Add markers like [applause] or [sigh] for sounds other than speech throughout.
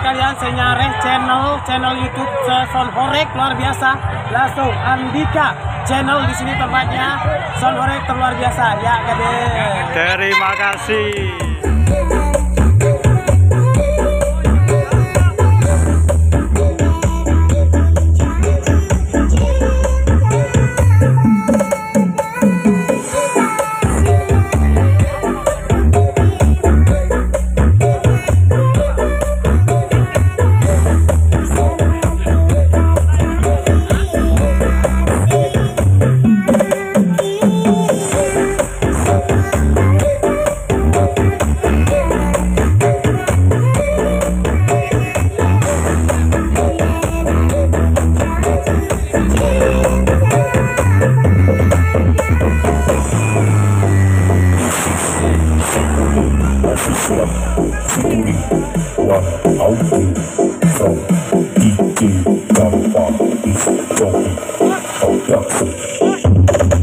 kalian senyare channel channel YouTube Son Horek luar biasa. Langsung Andika channel di sini tempatnya. Son Horek luar biasa. Ya gede terima kasih Shisha, Chidori, Wa, Aoki, So, DJ, Gamba, Is, Jogi, Odaku.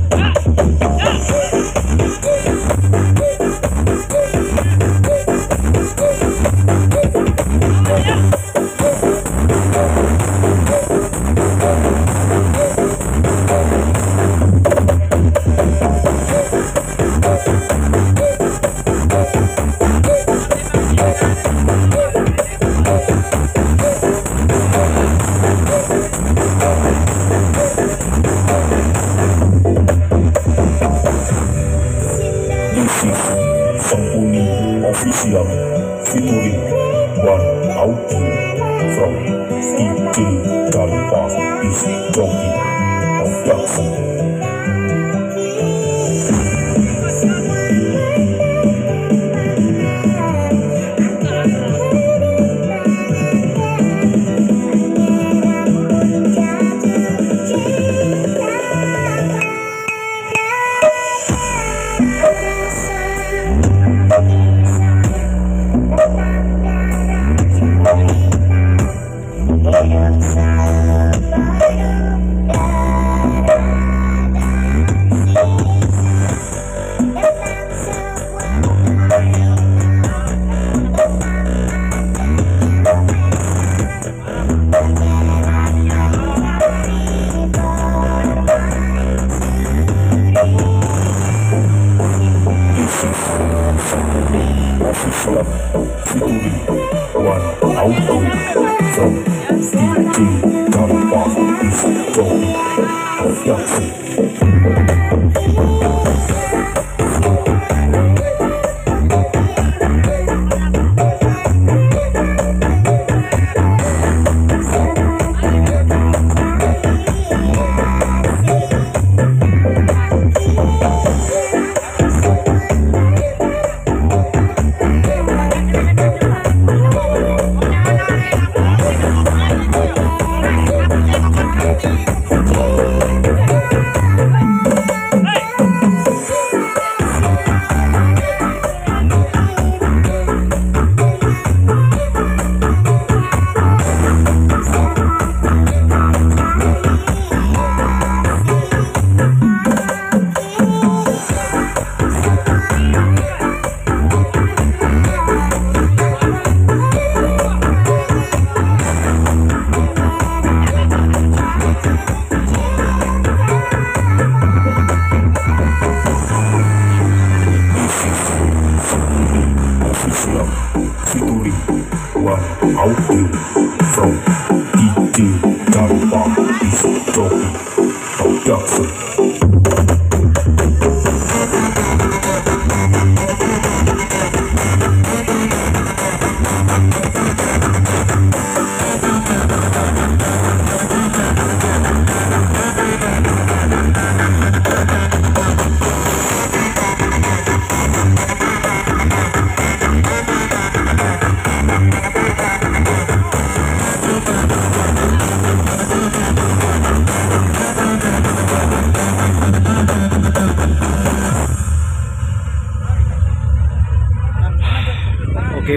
Q, Darwin, Beast, Dope.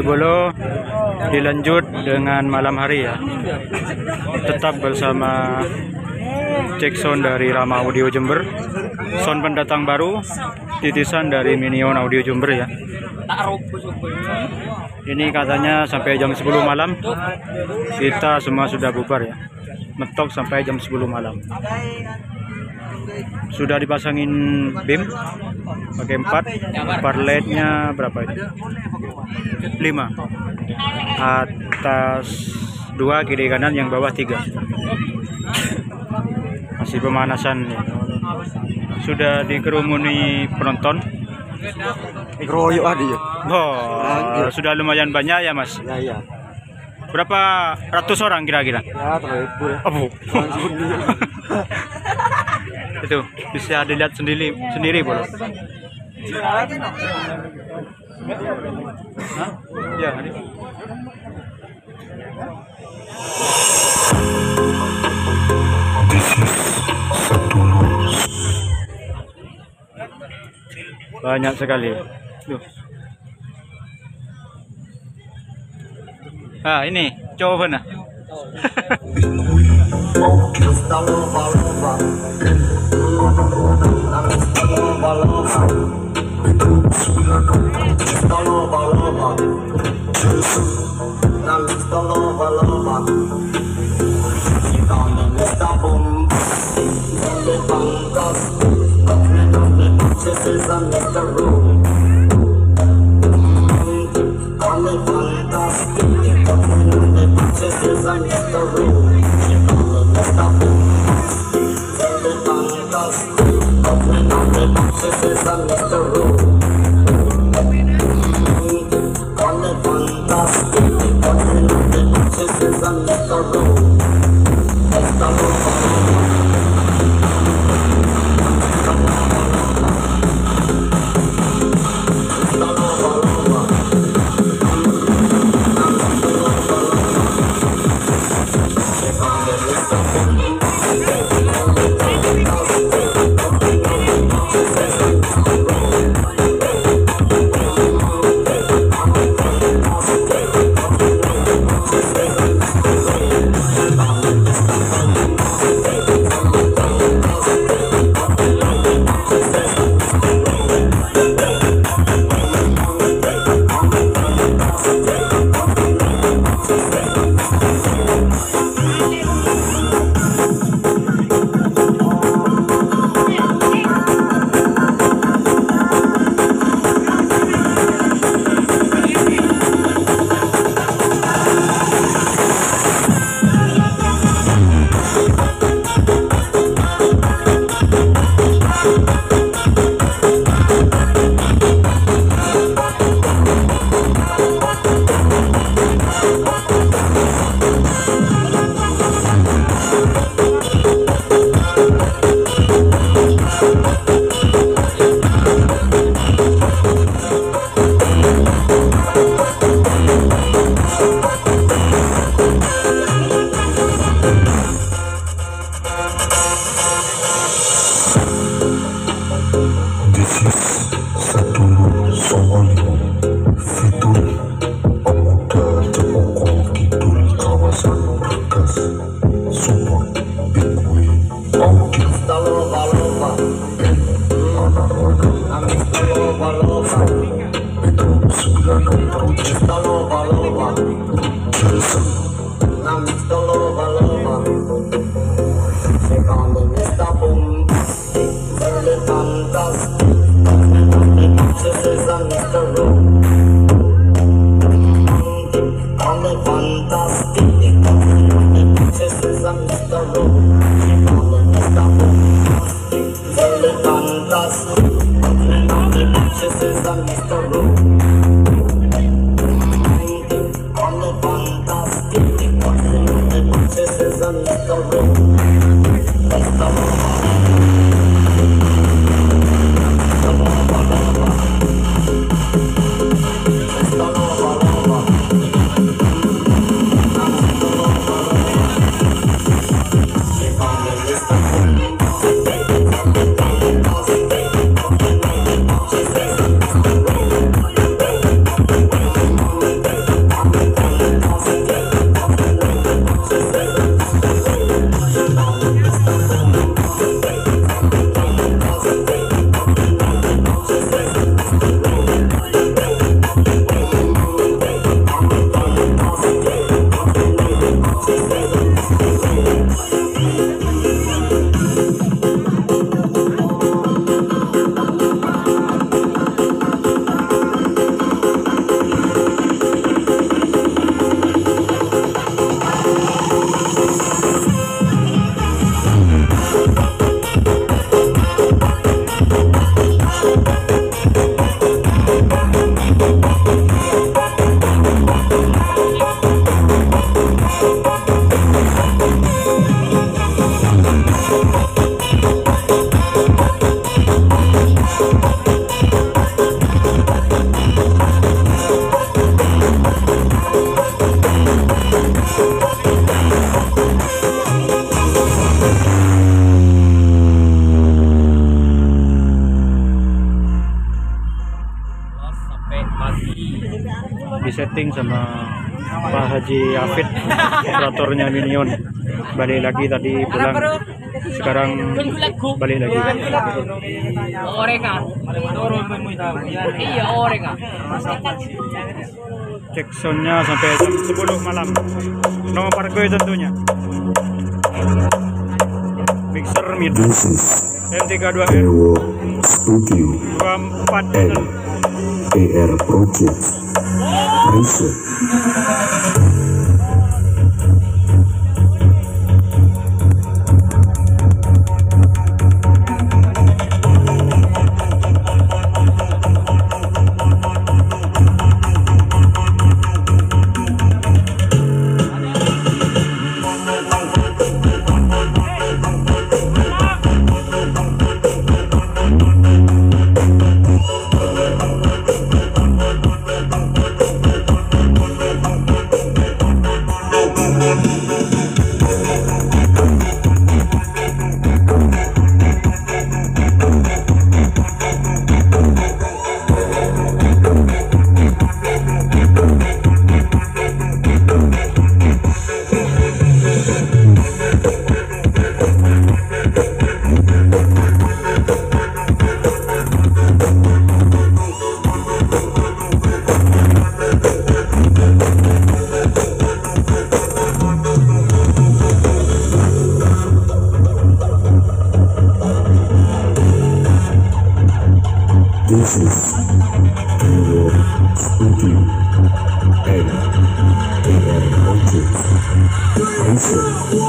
Bolo dilanjut dengan malam hari ya tetap bersama sound dari Rama Audio Jember sound pendatang baru titisan dari Minion Audio Jember ya. Ini katanya sampai jam 10 malam. Kita semua sudah bubar ya. Mentok sampai jam 10 malam. Sudah dipasangin BIM pakai 4 bar LED-nya berapa itu? 5 atas dua kiri kanan yang bawah tiga masih pemanasan nih. sudah dikerumuni penonton Keroyok adi ya. oh, sudah lumayan banyak ya mas Ya iya. berapa ratus orang kira-kira Ya ya. oh, [laughs] itu bisa dilihat sendiri sendiri boleh ya banyak sekali. Duh. ah ini coba nah Balão, balão, balão, balão, balão, balão, This is the mystery. Esto Haji Afid operatornya Minion. Balik lagi tadi pulang. Sekarang balik lagi. Iya, cek soundnya sampai jam 10 malam. No parkoy tentunya. Mixer mid. This is M32R Ewo Studio 24 and AR Project. Reset Reset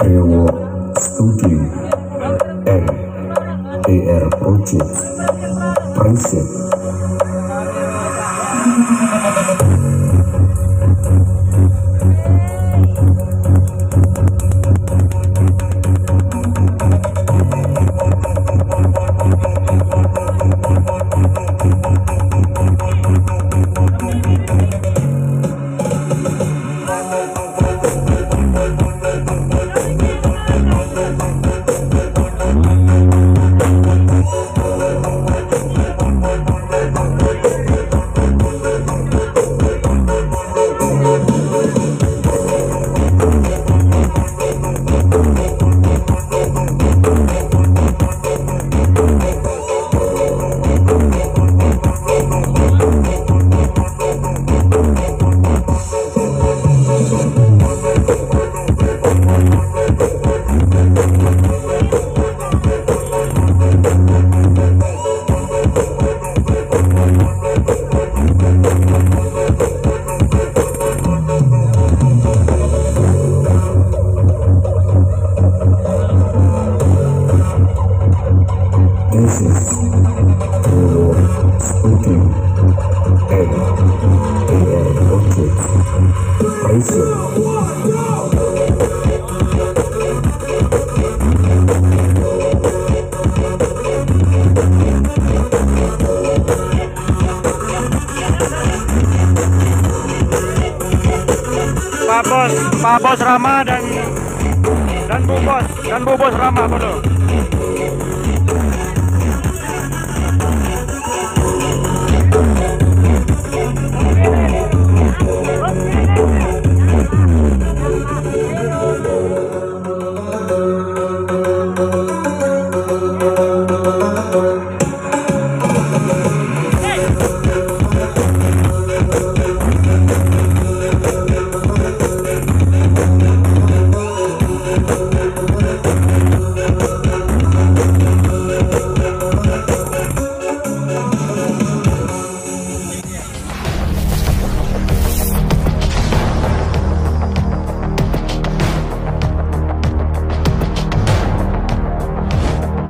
Ewo Studio and AR Project Reset Pak Bos Rama dan dan Bu Bos dan Bu Bos Rama bodoh